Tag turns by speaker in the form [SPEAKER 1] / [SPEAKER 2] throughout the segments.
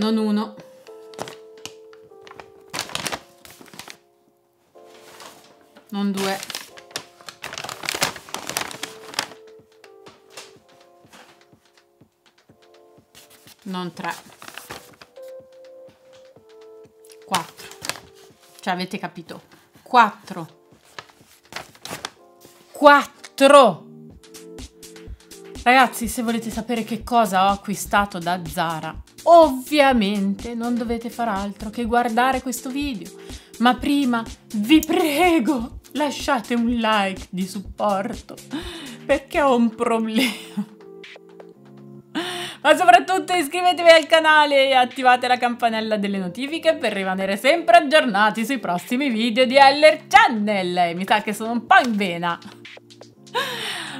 [SPEAKER 1] non uno. Non due. Non tre. Quattro. Cioè avete capito? Quattro. Quattro Ragazzi, se volete sapere che cosa ho acquistato da Zara, ovviamente non dovete far altro che guardare questo video. Ma prima, vi prego, lasciate un like di supporto, perché ho un problema. Ma soprattutto iscrivetevi al canale e attivate la campanella delle notifiche per rimanere sempre aggiornati sui prossimi video di Heller Channel. Mi sa che sono un po' in vena.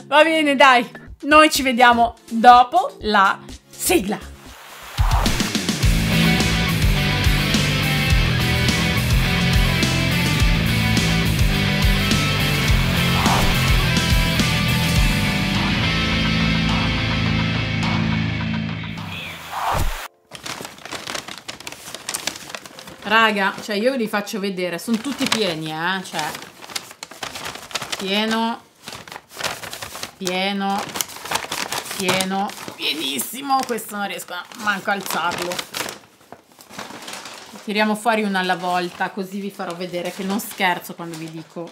[SPEAKER 1] Va bene, dai, noi ci vediamo dopo la sigla. Raga, cioè io li faccio vedere, sono tutti pieni, eh, cioè. Pieno, pieno, pieno, pienissimo, questo non riesco manco a alzarlo. Tiriamo fuori una alla volta, così vi farò vedere che non scherzo quando vi dico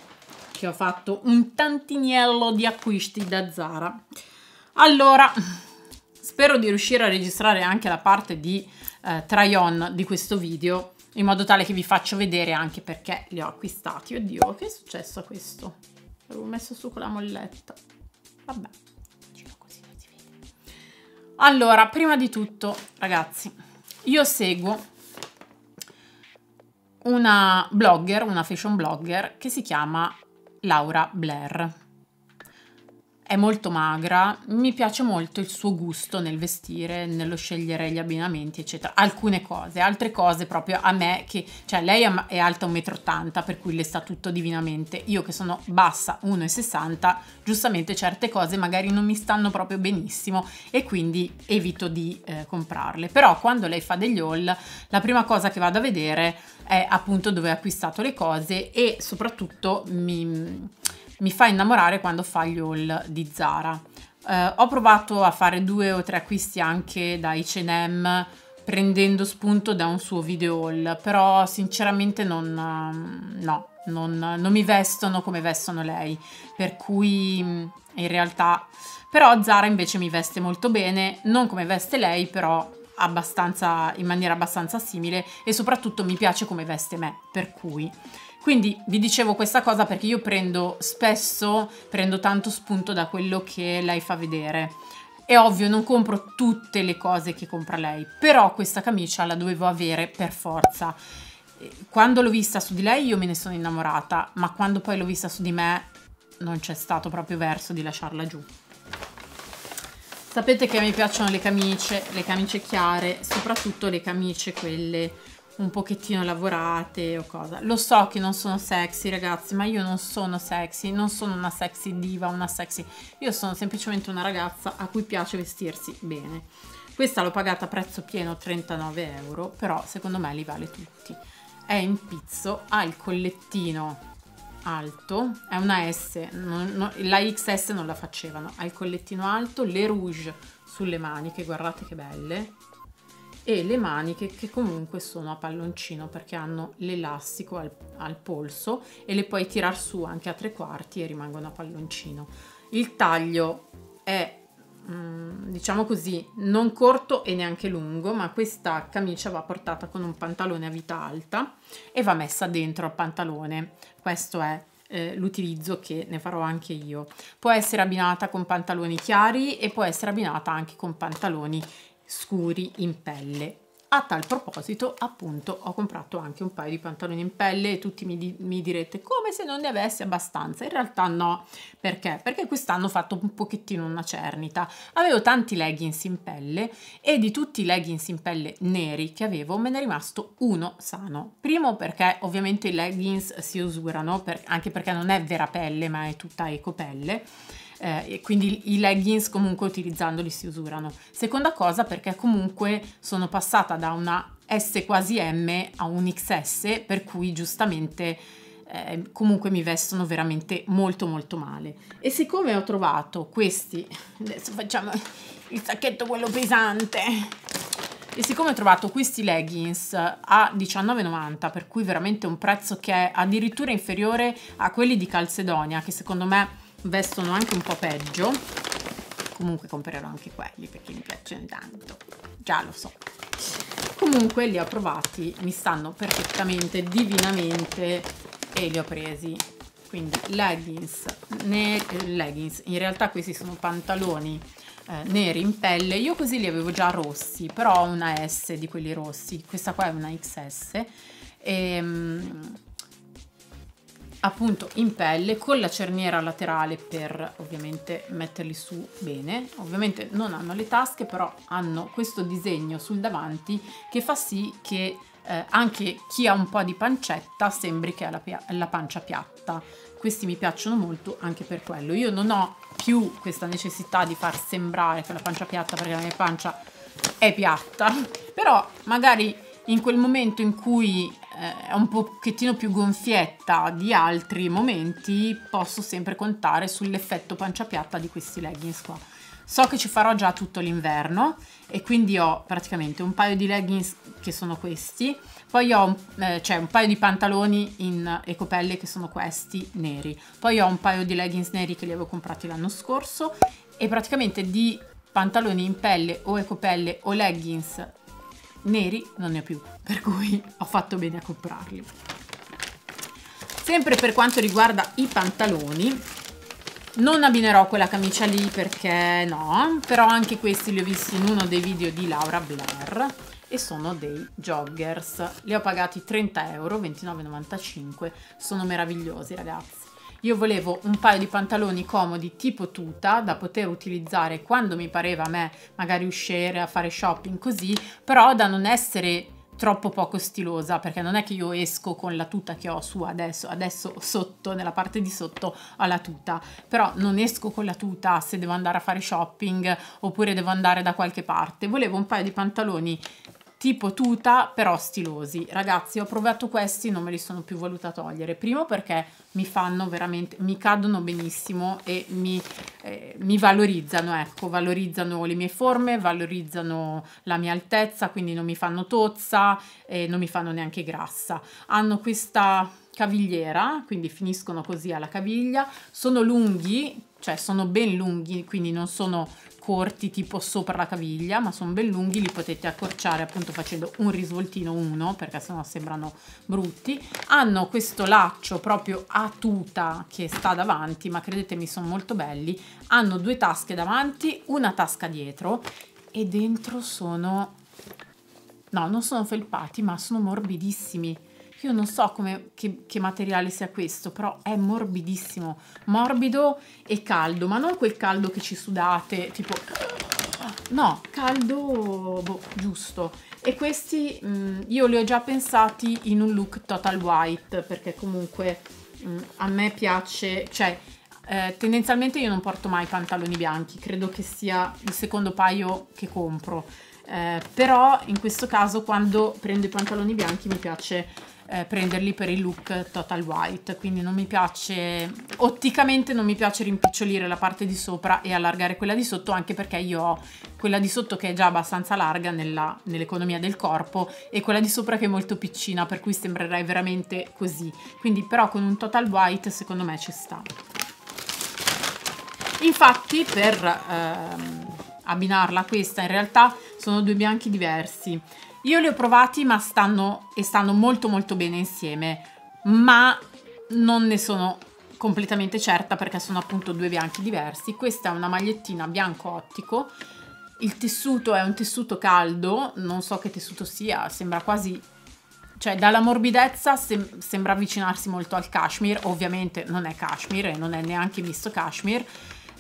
[SPEAKER 1] che ho fatto un tantiniello di acquisti da Zara. Allora, spero di riuscire a registrare anche la parte di eh, try-on di questo video, in modo tale che vi faccio vedere anche perché li ho acquistati. Oddio, che è successo a questo? L'avevo messo su con la molletta. Vabbè. Allora, prima di tutto, ragazzi, io seguo una blogger, una fashion blogger che si chiama Laura Blair è molto magra, mi piace molto il suo gusto nel vestire, nello scegliere gli abbinamenti, eccetera. Alcune cose, altre cose proprio a me che, cioè lei è alta 1,80 m, per cui le sta tutto divinamente. Io che sono bassa 1,60 m, giustamente certe cose magari non mi stanno proprio benissimo e quindi evito di eh, comprarle. Però quando lei fa degli haul, la prima cosa che vado a vedere è appunto dove ha acquistato le cose e soprattutto mi mi fa innamorare quando fa gli haul di Zara. Eh, ho provato a fare due o tre acquisti anche da H&M prendendo spunto da un suo video haul, però sinceramente non, no, non, non mi vestono come vestono lei, per cui in realtà... Però Zara invece mi veste molto bene, non come veste lei, però abbastanza, in maniera abbastanza simile e soprattutto mi piace come veste me, per cui quindi vi dicevo questa cosa perché io prendo spesso, prendo tanto spunto da quello che lei fa vedere. È ovvio, non compro tutte le cose che compra lei, però questa camicia la dovevo avere per forza. Quando l'ho vista su di lei io me ne sono innamorata, ma quando poi l'ho vista su di me non c'è stato proprio verso di lasciarla giù. Sapete che mi piacciono le camicie, le camicie chiare, soprattutto le camicie quelle un pochettino lavorate o cosa. Lo so che non sono sexy ragazzi, ma io non sono sexy, non sono una sexy diva, una sexy... Io sono semplicemente una ragazza a cui piace vestirsi bene. Questa l'ho pagata a prezzo pieno 39 euro, però secondo me li vale tutti. È in pizzo, ha il collettino alto, è una S, non, non, la XS non la facevano, ha il collettino alto, le rouge sulle maniche, guardate che belle, e le maniche che comunque sono a palloncino perché hanno l'elastico al, al polso e le puoi tirar su anche a tre quarti e rimangono a palloncino. Il taglio è mm, diciamo così non corto e neanche lungo ma questa camicia va portata con un pantalone a vita alta e va messa dentro al pantalone questo è eh, l'utilizzo che ne farò anche io può essere abbinata con pantaloni chiari e può essere abbinata anche con pantaloni scuri in pelle. A tal proposito, appunto, ho comprato anche un paio di pantaloni in pelle e tutti mi, di mi, direte come se non ne avessi abbastanza. In realtà no, perché? Perché quest'anno ho fatto un pochettino una cernita. Avevo tanti leggings in pelle e di tutti i leggings in pelle neri che avevo me ne è rimasto uno sano. Primo perché ovviamente i leggings si usurano, per, anche perché non è vera pelle ma è tutta ecopelle eh, quindi i leggings comunque utilizzandoli si usurano. Seconda cosa perché comunque sono passata da una S quasi M a un XS, per cui giustamente eh, comunque mi vestono veramente molto molto male. E siccome ho trovato questi, adesso facciamo il sacchetto quello pesante, e siccome ho trovato questi leggings a 19,90 per cui veramente un prezzo che è addirittura inferiore a quelli di Calcedonia che secondo me vestono anche un po' peggio. Comunque comprerò anche quelli perché mi piacciono tanto. Già lo so. Comunque li ho provati mi stanno perfettamente divinamente e li ho presi. Quindi leggings, ne, leggings. In realtà questi sono pantaloni eh, neri in pelle. Io così li avevo già rossi però ho una S di quelli rossi. Questa qua è una XS e, um, appunto in pelle con la cerniera laterale per ovviamente metterli su bene. Ovviamente non hanno le tasche però hanno questo disegno sul davanti che fa sì che eh, anche chi ha un po' di pancetta sembri che ha la, la pancia piatta. Questi mi piacciono molto anche per quello. Io non ho più questa necessità di far sembrare che la pancia piatta perché la mia pancia è piatta. Però magari in quel momento in cui eh, è un pochettino più gonfietta di altri momenti posso sempre contare sull'effetto pancia piatta di questi leggings qua. So che ci farò già tutto l'inverno e quindi ho praticamente un paio di leggings che sono questi poi ho eh, cioè un paio di pantaloni in ecopelle che sono questi neri poi ho un paio di leggings neri che li avevo comprati l'anno scorso e praticamente di pantaloni in pelle o ecopelle o leggings neri non ne ho più per cui ho fatto bene a comprarli sempre per quanto riguarda i pantaloni non abbinerò quella camicia lì perché no, però anche questi li ho visti in uno dei video di Laura Blair e sono dei joggers. Li ho pagati 30 euro, 29,95, sono meravigliosi ragazzi. Io volevo un paio di pantaloni comodi tipo tuta da poter utilizzare quando mi pareva a me magari uscire a fare shopping così, però da non essere troppo poco stilosa perché non è che io esco con la tuta che ho su adesso, adesso sotto, nella parte di sotto ho la tuta, però non esco con la tuta se devo andare a fare shopping oppure devo andare da qualche parte. Volevo un paio di pantaloni tipo tuta però stilosi. Ragazzi ho provato questi non me li sono più voluta togliere. Primo perché mi fanno veramente mi cadono benissimo e mi, eh, mi valorizzano ecco valorizzano le mie forme valorizzano la mia altezza quindi non mi fanno tozza e non mi fanno neanche grassa. Hanno questa cavigliera quindi finiscono così alla caviglia. Sono lunghi cioè sono ben lunghi quindi non sono corti tipo sopra la caviglia ma sono ben lunghi li potete accorciare appunto facendo un risvoltino uno perché sennò sembrano brutti. Hanno questo laccio proprio a tuta che sta davanti ma credetemi sono molto belli. Hanno due tasche davanti una tasca dietro e dentro sono no non sono felpati ma sono morbidissimi io non so come, che, che, materiale sia questo, però è morbidissimo, morbido e caldo, ma non quel caldo che ci sudate, tipo... No, caldo boh, giusto. E questi mh, mm, io li ho già pensati in un look total white, perché comunque mh, mm, a me piace, cioè eh, tendenzialmente io non porto mai pantaloni bianchi, credo che sia il secondo paio che compro. Eh, però in questo caso quando prendo i pantaloni bianchi mi piace eh, prenderli per il look total white. Quindi non mi piace otticamente non mi piace rimpicciolire la parte di sopra e allargare quella di sotto anche perché io ho quella di sotto che è già abbastanza larga nell'economia del corpo e quella di sopra che è molto piccina per cui sembrerei veramente così. Quindi però con un total white secondo me ci sta. Infatti per ehm, abbinarla a questa in realtà sono due bianchi diversi io li ho provati ma stanno e stanno molto molto bene insieme, ma non ne sono completamente certa perché sono appunto due bianchi diversi. Questa è una magliettina bianco ottico, il tessuto è un tessuto caldo, non so che tessuto sia, sembra quasi cioè dalla morbidezza sem sembra avvicinarsi molto al cashmere, ovviamente non è cashmere e non è neanche misto cashmere,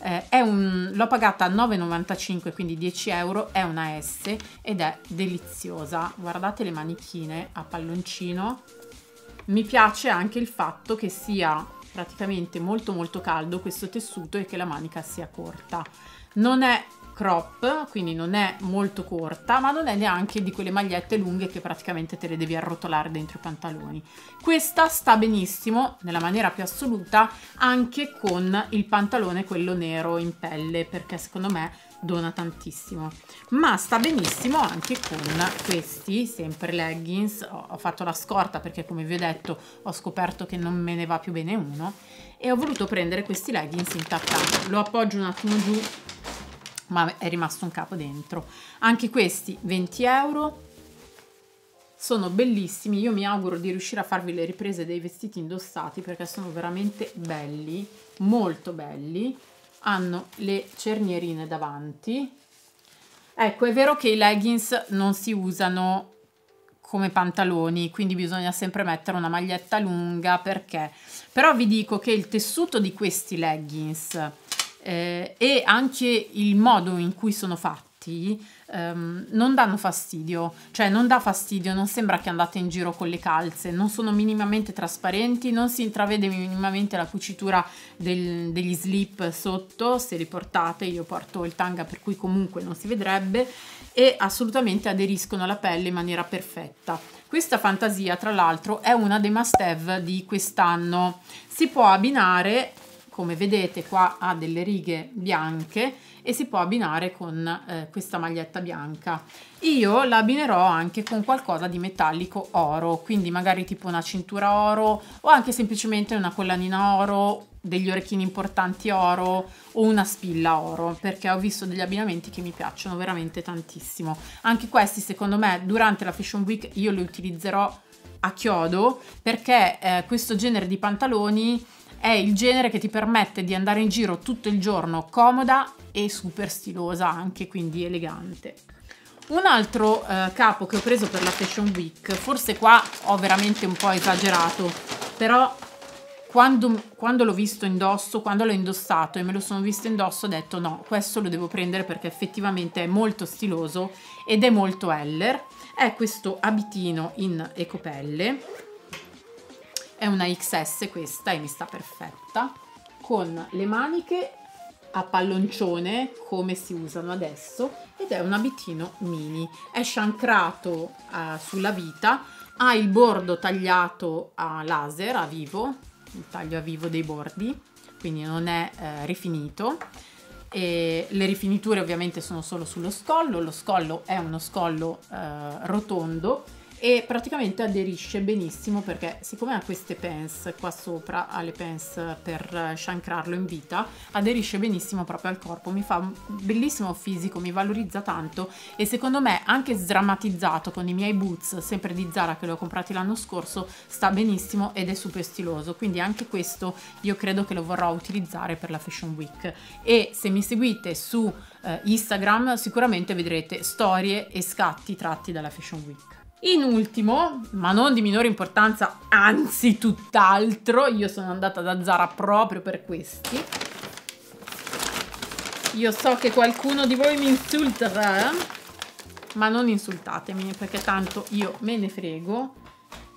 [SPEAKER 1] eh, un, l'ho pagata a 9,95 quindi 10 euro è una S ed è deliziosa. Guardate le manichine a palloncino. Mi piace anche il fatto che sia praticamente molto molto caldo questo tessuto e che la manica sia corta. Non è crop, quindi non è molto corta, ma non è neanche di quelle magliette lunghe che praticamente te le devi arrotolare dentro i pantaloni. Questa sta benissimo, nella maniera più assoluta, anche con il pantalone quello nero in pelle, perché secondo me dona tantissimo. Ma sta benissimo anche con questi sempre leggings. Ho, fatto la scorta perché come vi ho detto ho scoperto che non me ne va più bene uno. E ho voluto prendere questi leggings in tattano lo appoggio un attimo giù ma è rimasto un capo dentro. Anche questi 20 euro, sono bellissimi, io mi auguro di riuscire a farvi le riprese dei vestiti indossati perché sono veramente belli, molto belli, hanno le cernierine davanti. Ecco, è vero che i leggings non si usano come pantaloni, quindi bisogna sempre mettere una maglietta lunga perché però vi dico che il tessuto di questi leggings eh, e anche il modo in cui sono fatti ehm, non danno fastidio, cioè non dà fastidio, non sembra che andate in giro con le calze, non sono minimamente trasparenti, non si intravede minimamente la cucitura del, degli slip sotto, se li portate, io porto il tanga per cui comunque non si vedrebbe e assolutamente aderiscono alla pelle in maniera perfetta. Questa fantasia, tra l'altro, è una dei must have di quest'anno. Si può abbinare come vedete qua ha delle righe bianche e si può abbinare con eh, questa maglietta bianca. Io l'abbinerò anche con qualcosa di metallico oro quindi magari tipo una cintura oro o anche semplicemente una collanina oro degli orecchini importanti oro o una spilla oro perché ho visto degli abbinamenti che mi piacciono veramente tantissimo. Anche questi secondo me durante la fashion week io li utilizzerò a chiodo perché eh, questo genere di pantaloni è il genere che ti permette di andare in giro tutto il giorno comoda e super stilosa anche, quindi elegante. Un altro eh, capo che ho preso per la Fashion Week, forse qua ho veramente un po' esagerato, però quando, quando l'ho visto indosso, quando l'ho indossato e me lo sono visto indosso ho detto no, questo lo devo prendere perché effettivamente è molto stiloso ed è molto Heller. È questo abitino in ecopelle è una XS questa e mi sta perfetta. Con le maniche a palloncione come si usano adesso ed è un abitino mini. È sciancrato uh, sulla vita ha il bordo tagliato a laser a vivo il taglio a vivo dei bordi quindi non è eh, rifinito. E le rifiniture ovviamente sono solo sullo scollo lo scollo è uno scollo eh, rotondo e praticamente aderisce benissimo perché siccome ha queste pens qua sopra ha le pens per sciancrarlo in vita aderisce benissimo proprio al corpo. Mi fa un bellissimo fisico mi valorizza tanto e secondo me anche sdrammatizzato con i miei boots sempre di Zara che li ho comprati l'anno scorso sta benissimo ed è super stiloso. Quindi anche questo io credo che lo vorrò utilizzare per la fashion week. E se mi seguite su eh, Instagram sicuramente vedrete storie e scatti tratti dalla fashion week in ultimo, ma non di minore importanza, anzi tutt'altro, io sono andata da Zara proprio per questi. Io so che qualcuno di voi mi insulterà, ma non insultatemi perché tanto io me ne frego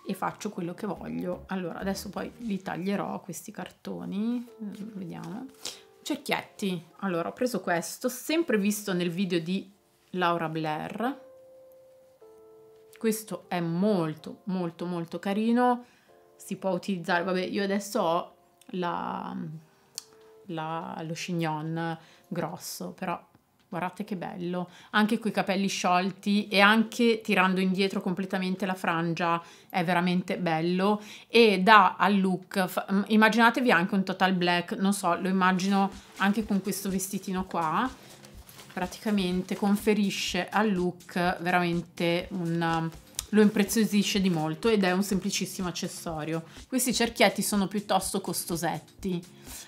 [SPEAKER 1] e faccio quello che voglio. Allora, adesso poi li taglierò questi cartoni, vediamo. Cerchietti. Allora, ho preso questo, sempre visto nel video di Laura Blair questo è molto molto molto carino. Si può utilizzare vabbè io adesso ho la, la, lo chignon grosso però guardate che bello. Anche coi capelli sciolti e anche tirando indietro completamente la frangia è veramente bello. E dà al look immaginatevi anche un total black non so lo immagino anche con questo vestitino qua praticamente conferisce al look veramente un lo impreziosisce di molto ed è un semplicissimo accessorio. Questi cerchietti sono piuttosto costosetti.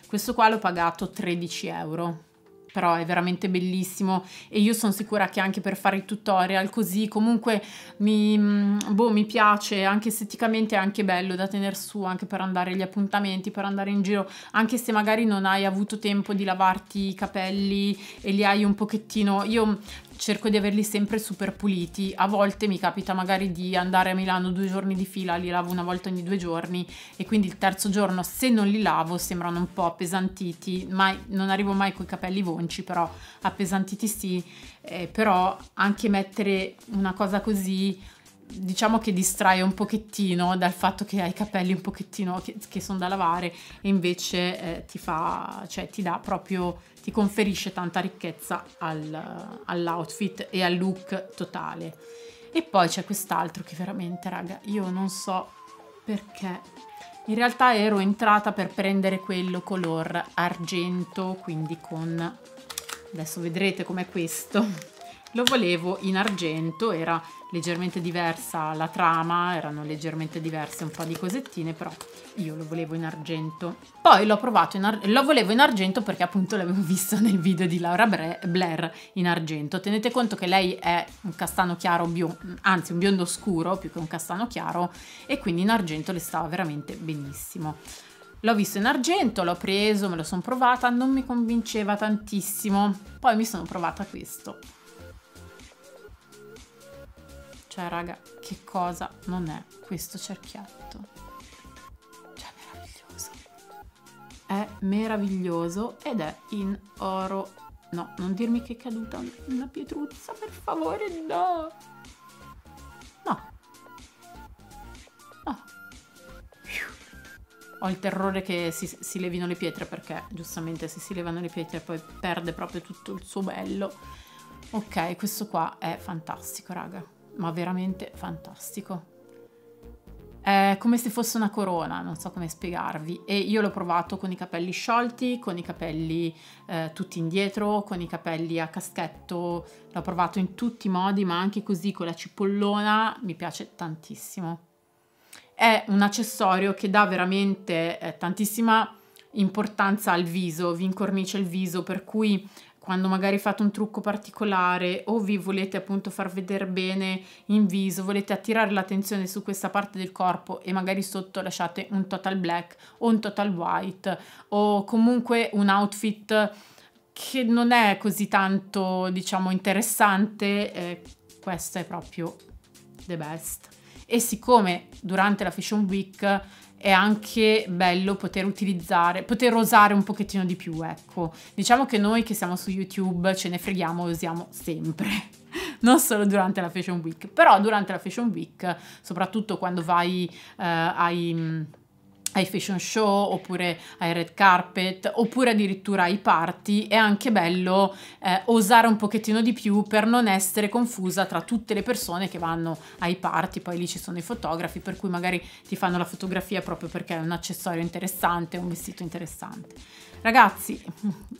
[SPEAKER 1] Questo qua l'ho pagato 13 euro però è veramente bellissimo. E io sono sicura che anche per fare i tutorial così comunque mi, mm, boh, mi piace, anche esteticamente è anche bello da tenere su, anche per andare agli appuntamenti, per andare in giro, anche se magari non hai avuto tempo di lavarti i capelli e li hai un pochettino, io cerco di averli sempre super puliti. A volte mi capita magari di andare a Milano due giorni di fila, li lavo una volta ogni due giorni e quindi il terzo giorno se non li lavo sembrano un po' appesantiti. Mai, non arrivo mai con i capelli vonci, però appesantiti sì. Eh, però anche mettere una cosa così diciamo che distrae un pochettino dal fatto che hai i capelli un pochettino che, che sono da lavare e invece eh, ti fa, cioè ti dà proprio, ti conferisce tanta ricchezza al, all'outfit e al look totale. E poi c'è quest'altro che veramente, raga, io non so perché. In realtà ero entrata per prendere quello color argento, quindi con... Adesso vedrete com'è questo lo volevo in argento, era leggermente diversa la trama, erano leggermente diverse un po' di cosettine, però io lo volevo in argento. Poi l'ho provato in argento, lo volevo in argento perché appunto l'avevo visto nel video di Laura Blair in argento. Tenete conto che lei è un castano chiaro, biondo, anzi un biondo scuro più che un castano chiaro e quindi in argento le stava veramente benissimo. L'ho visto in argento, l'ho preso, me lo sono provata, non mi convinceva tantissimo. Poi mi sono provata questo. Cioè, raga, che cosa non è questo cerchietto? Cioè, meraviglioso. È meraviglioso ed è in oro. No, non dirmi che è caduta una pietruzza, per favore, no. No. No. Ho il terrore che si, si levino le pietre perché giustamente se si levano le pietre poi perde proprio tutto il suo bello. Ok, questo qua è fantastico, raga ma veramente fantastico. È come se fosse una corona, non so come spiegarvi. E io l'ho provato con i capelli sciolti, con i capelli eh, tutti indietro, con i capelli a caschetto. L'ho provato in tutti i modi, ma anche così con la cipollona mi piace tantissimo. È un accessorio che dà veramente eh, tantissima importanza al viso, vi incornicia il viso, per cui quando magari fate un trucco particolare o vi volete appunto far vedere bene in viso, volete attirare l'attenzione su questa parte del corpo e magari sotto lasciate un total black o un total white o comunque un outfit che non è così tanto diciamo interessante, eh, questo è proprio the best. E siccome durante la Fashion Week è anche bello poter utilizzare, poter osare un pochettino di più, ecco. Diciamo che noi che siamo su YouTube ce ne freghiamo e usiamo sempre. non solo durante la Fashion Week, però durante la Fashion Week, soprattutto quando vai uh, ai ai fashion show oppure ai red carpet oppure addirittura ai party. È anche bello eh, osare un pochettino di più per non essere confusa tra tutte le persone che vanno ai party. Poi lì ci sono i fotografi per cui magari ti fanno la fotografia proprio perché è un accessorio interessante un vestito interessante. Ragazzi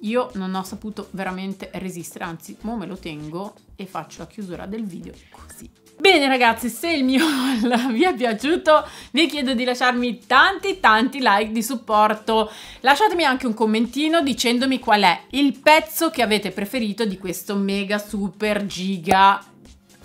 [SPEAKER 1] io non ho saputo veramente resistere anzi mo me lo tengo e faccio la chiusura del video così Bene ragazzi, se il mio haul vi è piaciuto vi chiedo di lasciarmi tanti tanti like di supporto. Lasciatemi anche un commentino dicendomi qual è il pezzo che avete preferito di questo mega super giga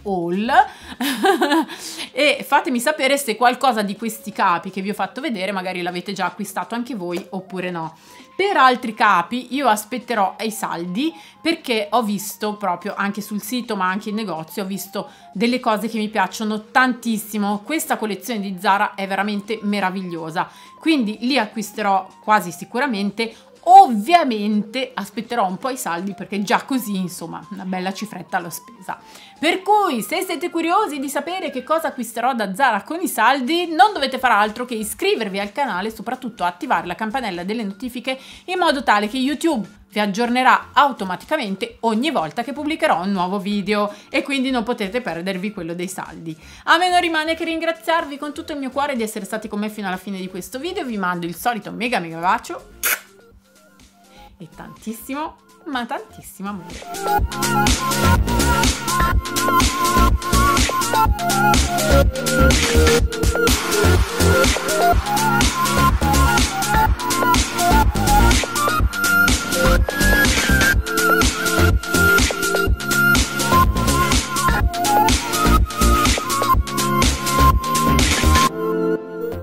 [SPEAKER 1] haul e fatemi sapere se qualcosa di questi capi che vi ho fatto vedere magari l'avete già acquistato anche voi oppure no. Per altri capi io aspetterò ai saldi perché ho visto proprio anche sul sito ma anche in negozio ho visto delle cose che mi piacciono tantissimo. Questa collezione di Zara è veramente meravigliosa, quindi li acquisterò quasi sicuramente Ovviamente aspetterò un po' i saldi perché già così, insomma, una bella cifretta l'ho spesa. Per cui, se siete curiosi di sapere che cosa acquisterò da Zara con i saldi, non dovete fare altro che iscrivervi al canale e soprattutto attivare la campanella delle notifiche in modo tale che YouTube vi aggiornerà automaticamente ogni volta che pubblicherò un nuovo video e quindi non potete perdervi quello dei saldi. A me non rimane che ringraziarvi con tutto il mio cuore di essere stati con me fino alla fine di questo video, vi mando il solito mega mega bacio e tantissimo, ma tantissimo amore.